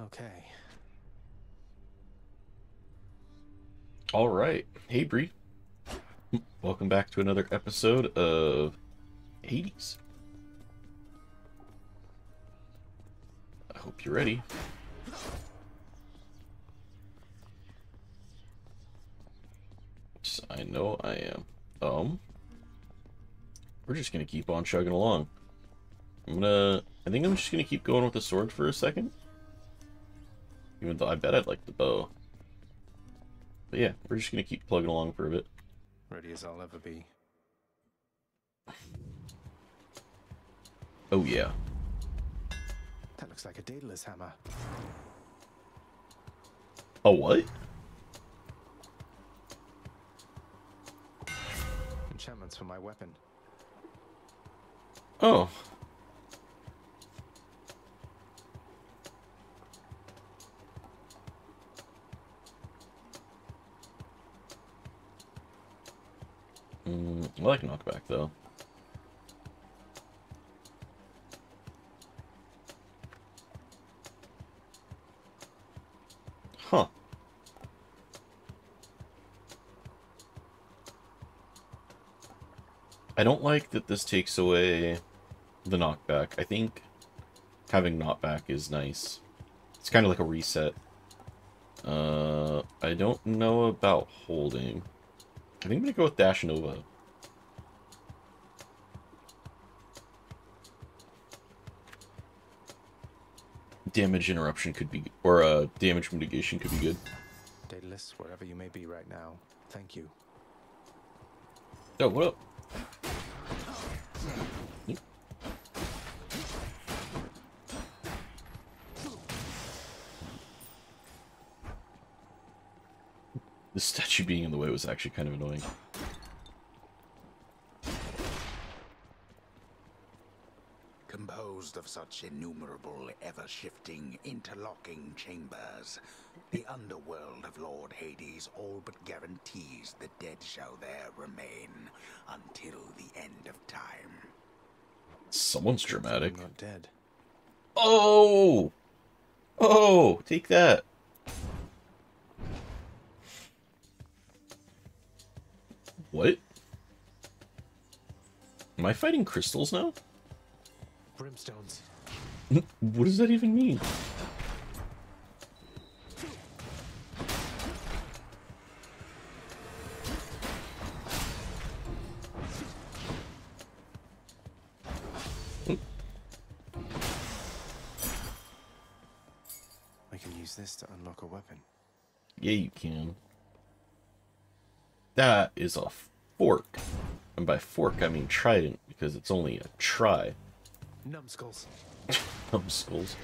Okay. All right. Hey, Bree. Welcome back to another episode of Hades. I hope you're ready. I know I am. Um, we're just gonna keep on chugging along. I'm gonna. I think I'm just gonna keep going with the sword for a second. Even though I bet I'd like the bow. But yeah, we're just gonna keep plugging along for a bit. Ready as I'll ever be. Oh yeah. That looks like a Daedalus hammer. A what? Enchantments for my weapon. Oh. Mm, I like knockback though. Huh. I don't like that this takes away the knockback. I think having knockback is nice. It's kind of like a reset. Uh, I don't know about holding. I think I'm gonna go with Dash Nova. Damage interruption could be, or uh, damage mitigation could be good. Daedalus, wherever you may be right now, thank you. Oh, what up? Yep. The statue being in the way was actually kind of annoying. Composed of such innumerable, ever-shifting, interlocking chambers, the underworld of Lord Hades all but guarantees the dead shall there remain until the end of time. Someone's dramatic. I'm not dead. Oh! Oh! Take that! What? Am I fighting crystals now? Brimstones. What does that even mean? I can use this to unlock a weapon. Yeah, you can. That is a fork. And by fork, I mean trident, because it's only a try. Numbskulls. Numbskulls.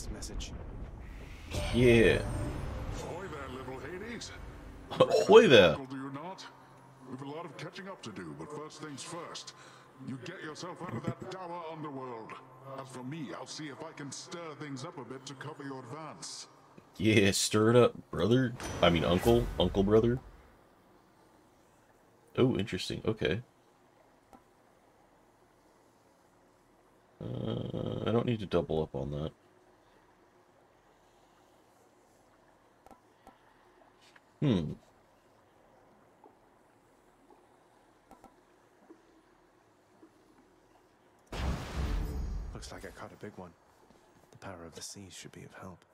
This message. Yeah. Ahoy there, little Hades. Ahoy there. Do you not? We've a lot of catching up to do, but first things first. You get yourself out of that dour underworld. As for me, I'll see if I can stir things up a bit to cover your advance. Yeah, stir it up, brother. I mean, uncle. Uncle brother. Oh, interesting. Okay. Uh, I don't need to double up on that. Hmm. Looks like I caught a big one. The power of the seas should be of help.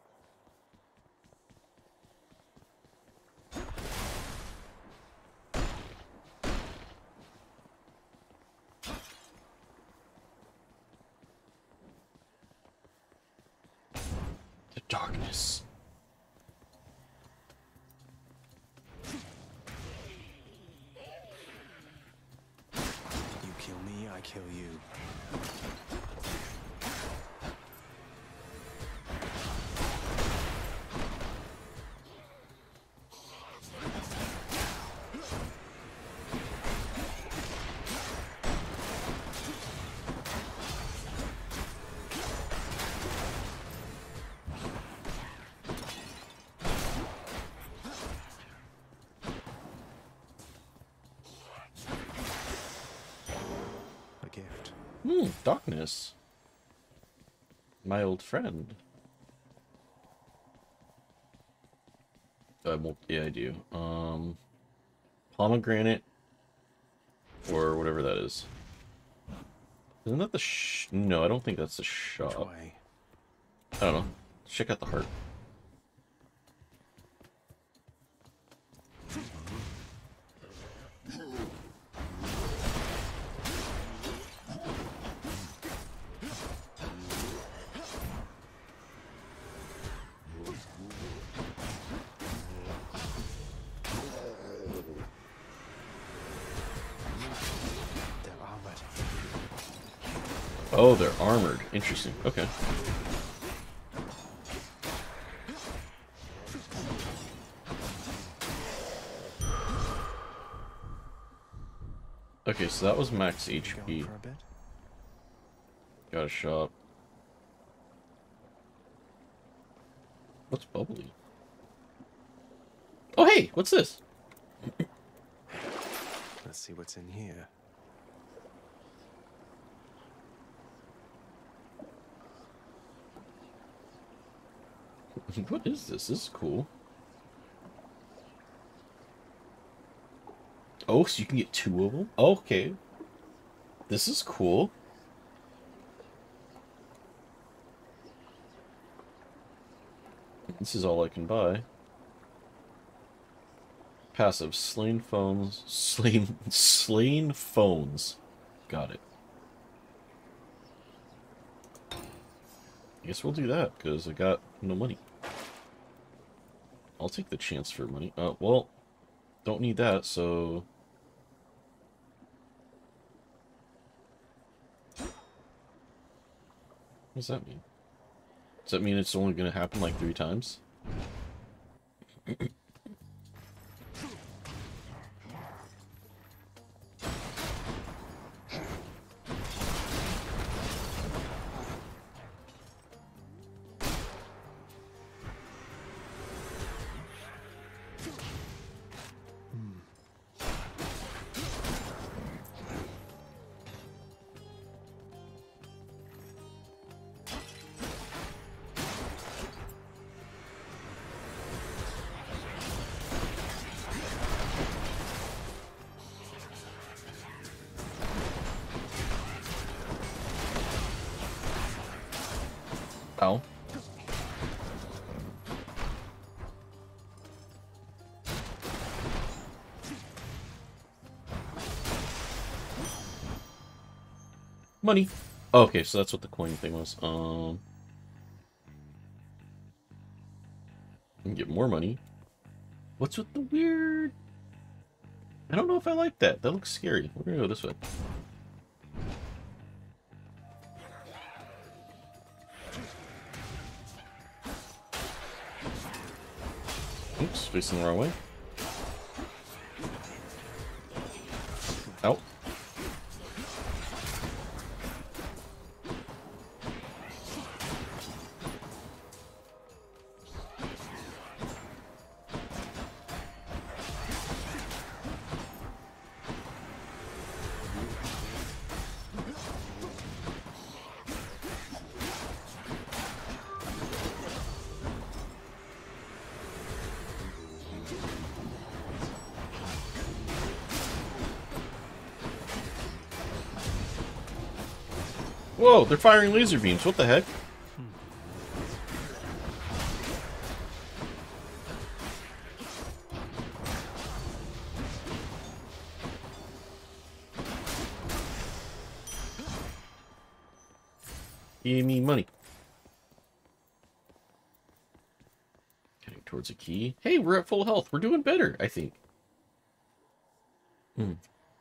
The darkness. Kill you. Darkness. My old friend. I won't, yeah, I do. Um, pomegranate, or whatever that is. Isn't that the sh- No, I don't think that's the shop. I don't know. Check out the heart. Oh, they're armored. Interesting. Okay. Okay, so that was max HP. for a bit? Got a shop. What's bubbly? Oh, hey! What's this? Let's see what's in here. what is this? This is cool. Oh, so you can get two of them? Oh, okay. This is cool. This is all I can buy. Passive. Slain phones. Slain. Slain phones. Got it. I guess we'll do that, because I got no money. I'll take the chance for money. Uh, well, don't need that, so... What does that mean? Does that mean it's only going to happen like three times? Money. Okay, so that's what the coin thing was. Um, get more money. What's with the weird? I don't know if I like that. That looks scary. We're gonna go this way. Oops, facing the wrong way. Out. Whoa, they're firing laser beams. What the heck? Give me money. Heading towards a key. Hey, we're at full health. We're doing better, I think. Mm,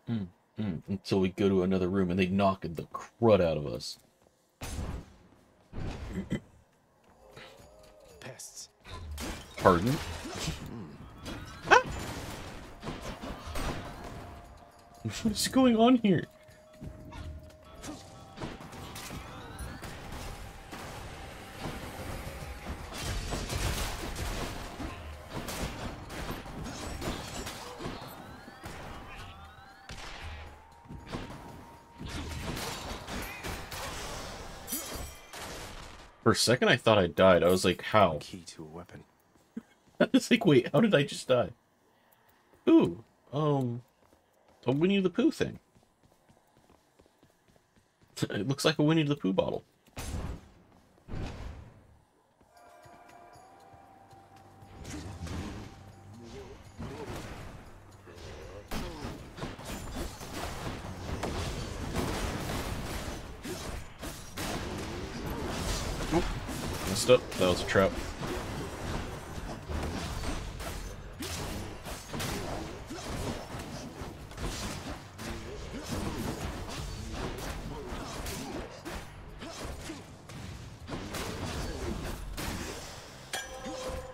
mm, mm. Until we go to another room and they knock the crud out of us. Pests. Pardon? Ah! What is going on here? A second, I thought I died. I was like, how? Key to a weapon. I was like, wait, how did I just die? Ooh, um, a Winnie the Pooh thing. It looks like a Winnie the Pooh bottle. Messed up. That was a trap.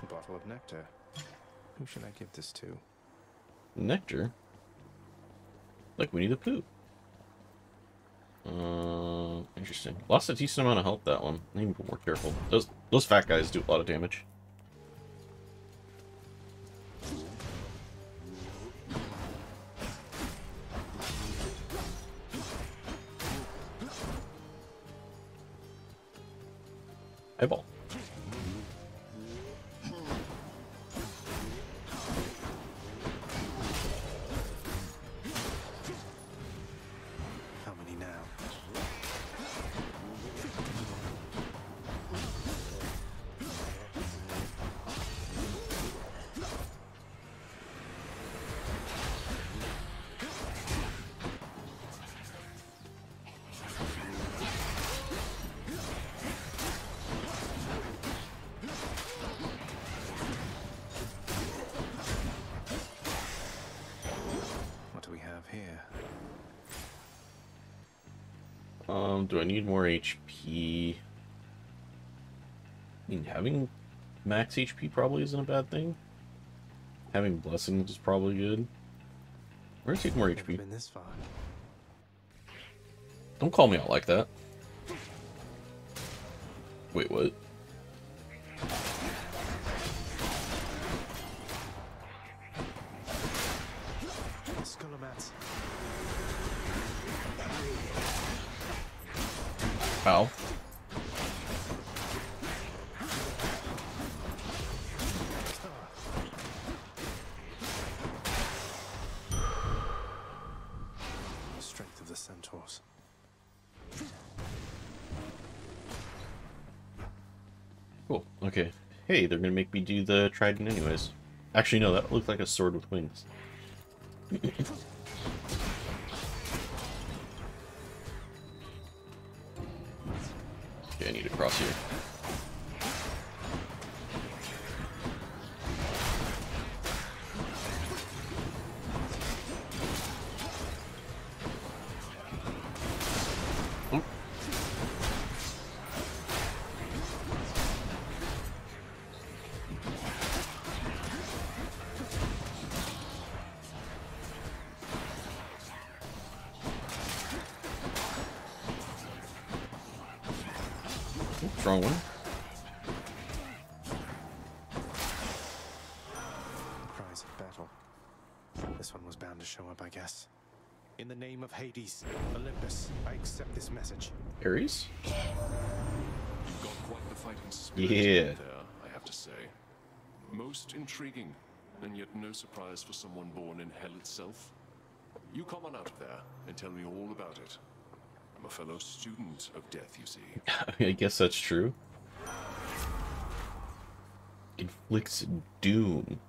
A bottle of nectar. Who should I give this to? Nectar? Like we need the Pooh. Uh, interesting. Lost a decent amount of health that one. I need to be more careful. Those those fat guys do a lot of damage. Eyeball. Um, do I need more HP? I mean, having max HP probably isn't a bad thing. Having blessings is probably good. We're gonna take more HP. been this far. Don't call me out like that. Wait, what? Ow. Strength of the centaurs. Cool. Okay. Hey, they're gonna make me do the trident anyways. Actually, no, that looked like a sword with wings. Need to cross here. Hades, Olympus, I accept this message. Ares? You've got quite the fighting spirit Yeah. there, I have to say. Most intriguing, and yet no surprise for someone born in hell itself. You come on out of there and tell me all about it. I'm a fellow student of death, you see. I guess that's true. Inflicts doom.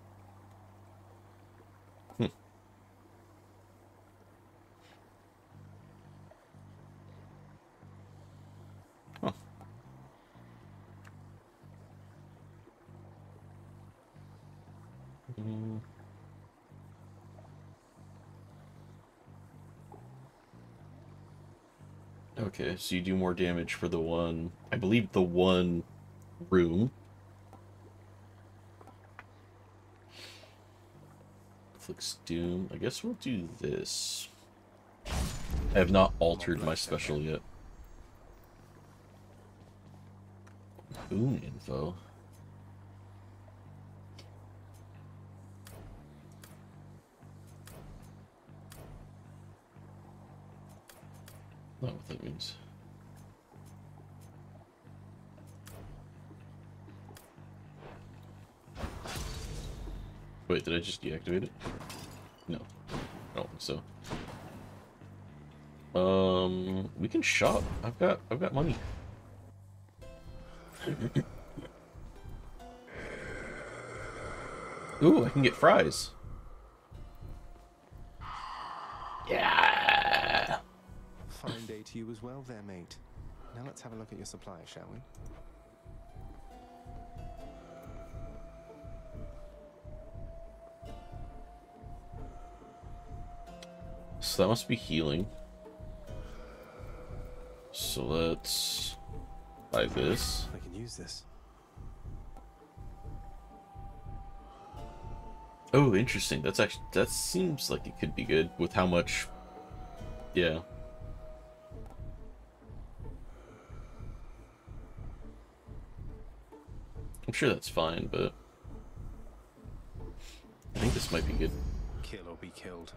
So you do more damage for the one, I believe the one room. Inflicts doom. I guess we'll do this. I have not altered my special yet. Boon info. not what that means. Wait, did I just deactivate it? No. I don't think so. Um, we can shop. I've got, I've got money. Ooh, I can get fries. Well there, mate. Now let's have a look at your supply, shall we? So that must be healing. So let's buy this. I can use this. Oh, interesting. That's actually that seems like it could be good with how much. Yeah. I'm sure that's fine, but I think this might be good Kill or be killed.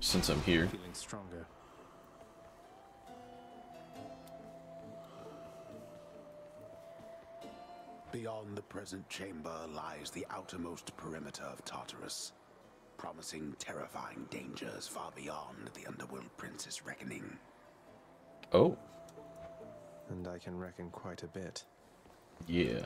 since I'm here. Feeling stronger. Beyond the present chamber lies the outermost perimeter of Tartarus, promising terrifying dangers far beyond the Underworld Prince's reckoning. Oh, And I can reckon quite a bit. Yeah.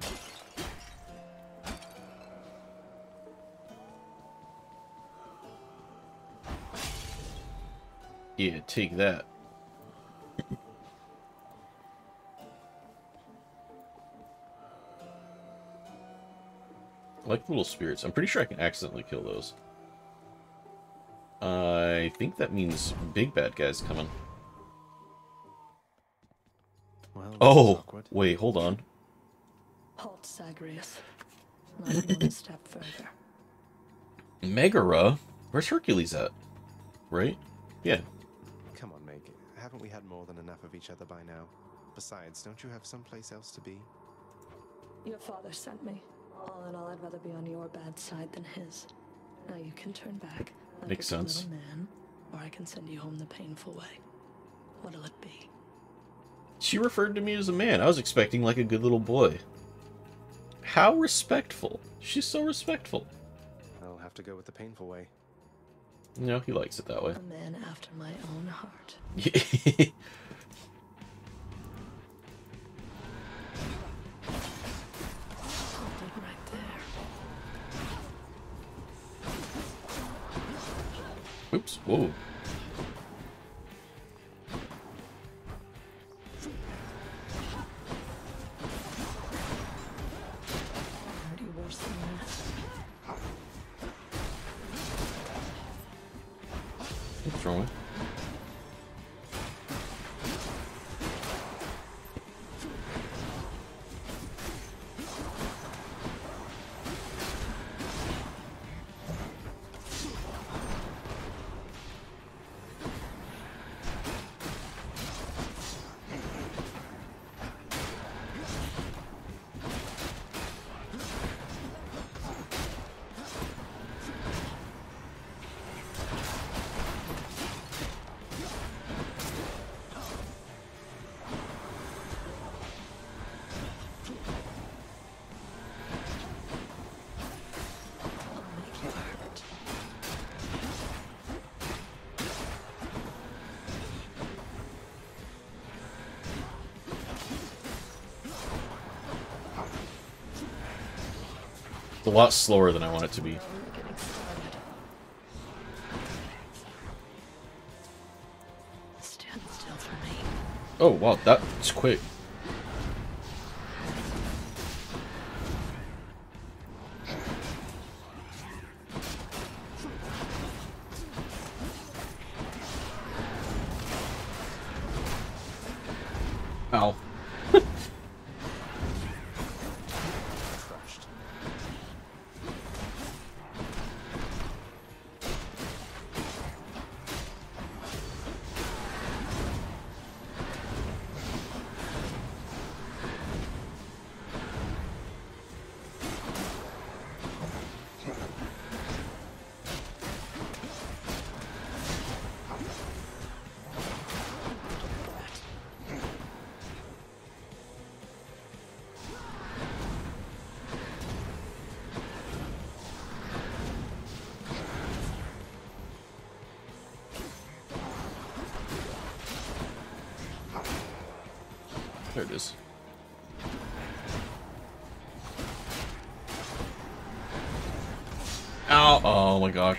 Yeah, take that. I like little spirits. I'm pretty sure I can accidentally kill those. I think that means big bad guys coming. Well, Oh, wait, hold on. Halt, Zagreus. Not even a step further. Megara? Where's Hercules at? Right? Yeah. Come on, Meg. Haven't we had more than enough of each other by now? Besides, don't you have someplace else to be? Your father sent me. All in all, I'd rather be on your bad side than his. Now you can turn back. Like Makes a good sense. Man, or I can send you home the painful way. What'll it be? She referred to me as a man. I was expecting like a good little boy. How respectful. She's so respectful. I'll have to go with the painful way. No, he likes it that way. A man after my own heart. a lot slower than I want it to be. We're only getting started. Stand still for me. Oh, wow, that's quick. It is. Ow! Oh my gosh.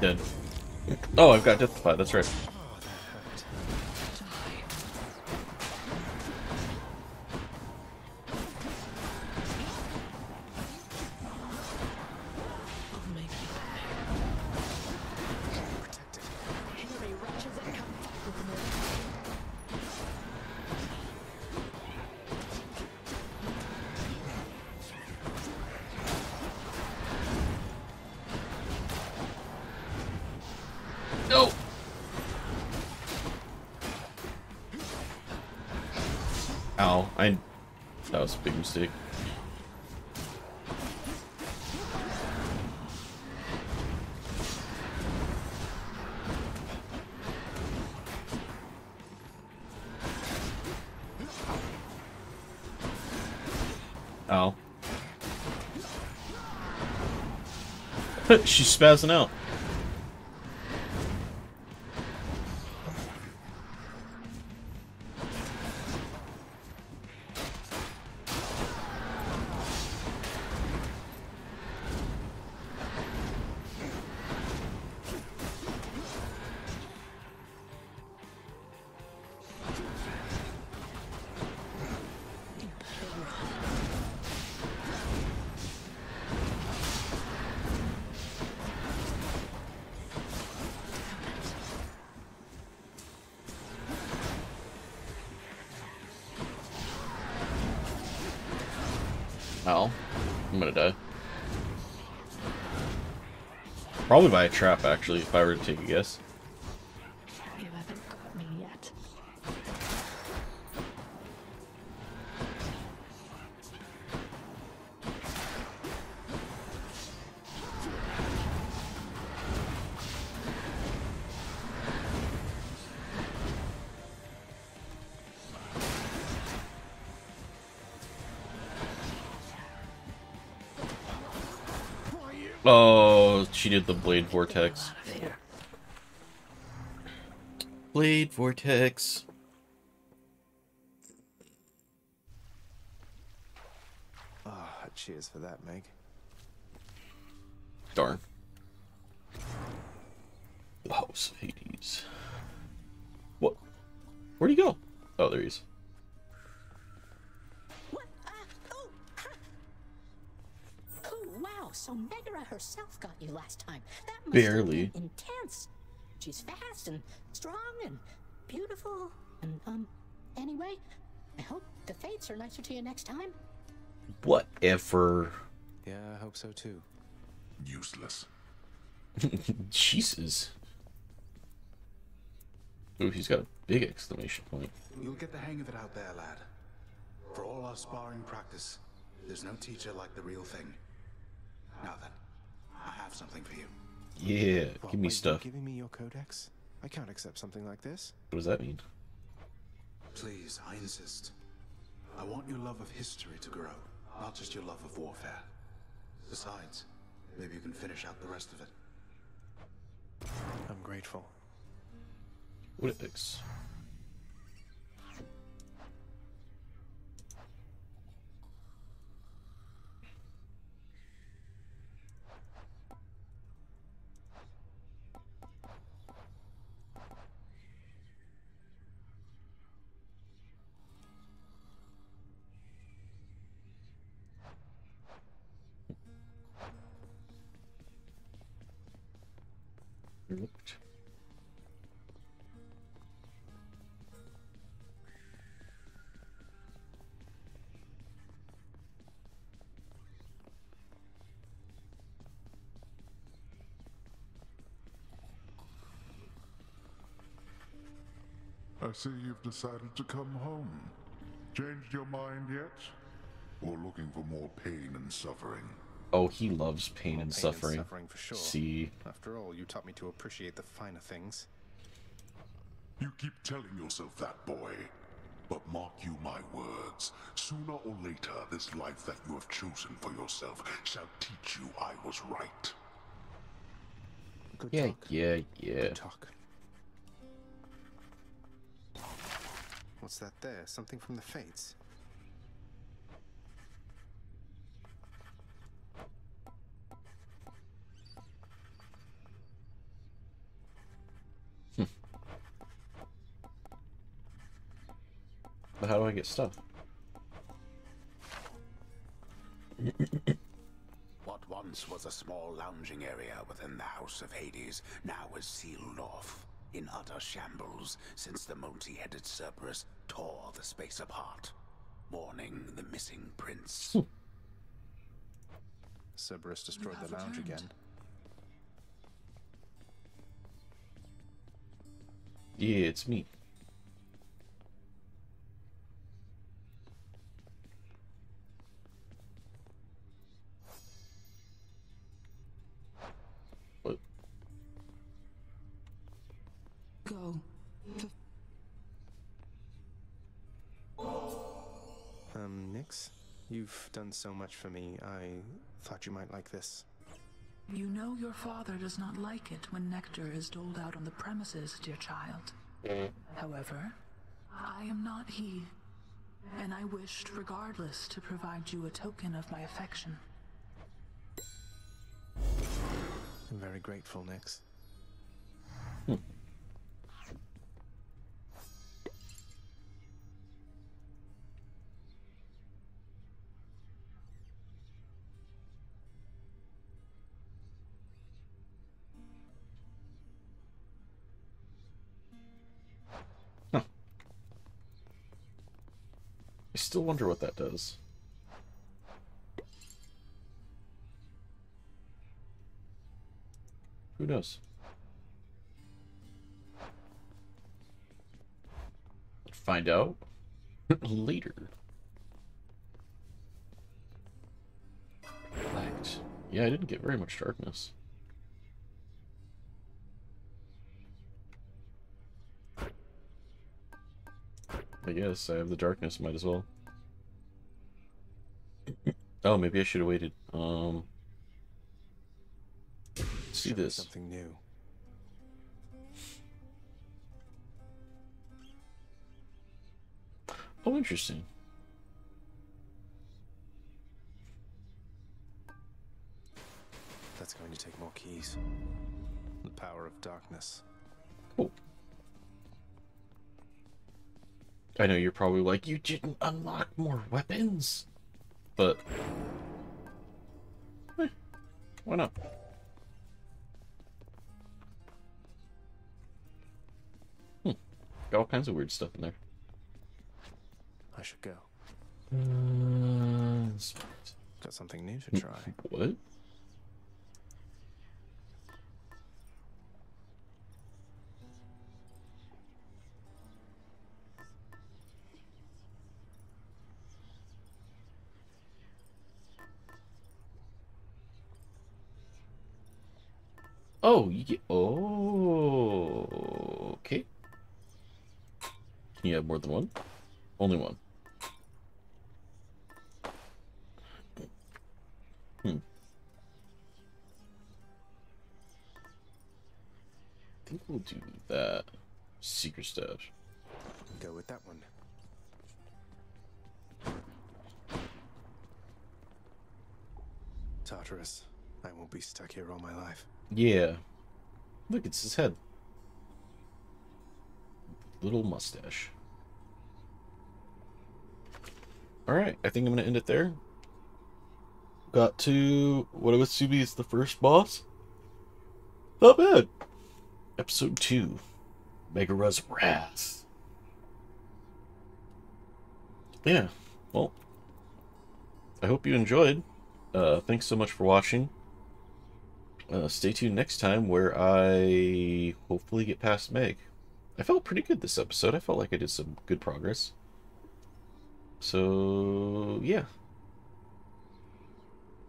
Dead. Oh, I've got Death Defy, that's right. Was a big mistake. Ow. She's spazzing out. Ow. I'm gonna die. Probably by a trap, actually, if I were to take a guess. Oh, she did the Blade Vortex. Out of here. Blade Vortex. Ah, cheers for that, Meg. Darn. Got you last time. That must Barely. have been intense. She's fast and strong and beautiful. And, um, anyway, I hope the fates are nicer to you next time. Whatever. Yeah, I hope so too. Useless. Jesus. Ooh, he's got a big exclamation point. You'll get the hang of it out there, lad. For all our sparring practice, there's no teacher like the real thing. Now then, I have something for you. Yeah, What, give me wait, stuff. You're giving me your codex? I can't accept something like this. What does that mean? Please, I insist. I want your love of history to grow, not just your love of warfare. Besides, maybe you can finish out the rest of it. I'm grateful. What is? Looked. I see you've decided to come home. Changed your mind yet? Or looking for more pain and suffering? Oh, he loves pain and Pain suffering. suffering for sure. See, After all, you taught me to appreciate the finer things. You keep telling yourself that, boy. But mark you my words. Sooner or later, this life that you have chosen for yourself shall teach you I was right. Good yeah, talk. yeah, yeah. Good talk. What's that there? Something from the Fates? But how do I get stuff? What once was a small lounging area within the House of Hades now is sealed off, in utter shambles since the multi-headed Cerberus tore the space apart, mourning the missing prince. Hmm. Cerberus destroyed the lounge returned. again. Yeah, it's me. Um, Nyx? You've done so much for me. I thought you might like this. You know your father does not like it when nectar is doled out on the premises, dear child. However, I am not he, and I wished regardless to provide you a token of my affection. I'm very grateful, Nyx. Still wonder what that does. Who knows? Find out later. Light. Yeah, I didn't get very much darkness. I guess I have the darkness, might as well. Oh, maybe I should have waited. Um, see this. Something new. Oh, interesting. That's going to take more keys. The power of darkness. Cool. I know you're probably like, you didn't unlock more weapons, but eh, why not? Hmm. Got all kinds of weird stuff in there. I should go. Uh, Got something new to try. what? Oh. Oh, okay. Can you have more than one? Only one. Hmm. I think we'll do that. Secret stash. Here all my life. Yeah. Look, it's his head. Little mustache. Alright, I think I'm gonna end it there. Got to what I would assume is the first boss. Not bad. Episode 2. Megara's Wrath. Yeah, well. I hope you enjoyed. Uh, thanks so much for watching. Uh, stay tuned next time where I hopefully get past Meg. I felt pretty good this episode. I felt like I did some good progress. So, yeah.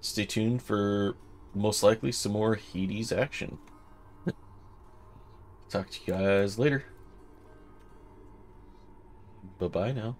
Stay tuned for most likely some more Hades action. Talk to you guys later. Bye bye now.